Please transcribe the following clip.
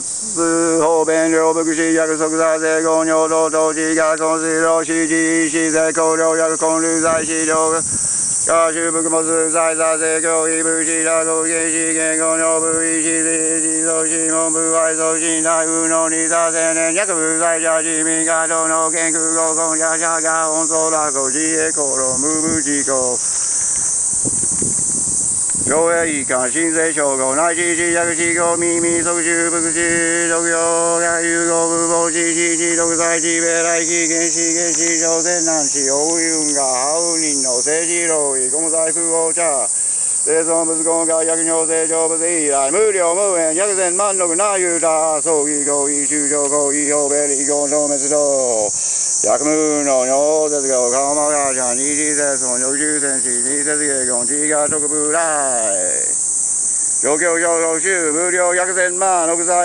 節方便両福祉約束座税合尿道当時が根水道市地市税公領約根類在資料家州福物在座税教育部市ら合計資源合尿部医師税地総市文部外送信内部の二座青年約部在者市民家等の健空合根者者が温総落語自衛功労無部事項上映以下新税称号内地地約地号秘密特殊福祉特用や有号部防止地地独裁地米来期原始原始朝鮮南市大運がハウ人の政治漏意公財不法者生存物根が約尿性成物以来無料無縁約千万六なゆた葬儀行為終了行為表米離婚消滅道役務の尿絶が顔まがじゃ二次節の女中戦士二節芸工地が特部来状況上州無料約千万六座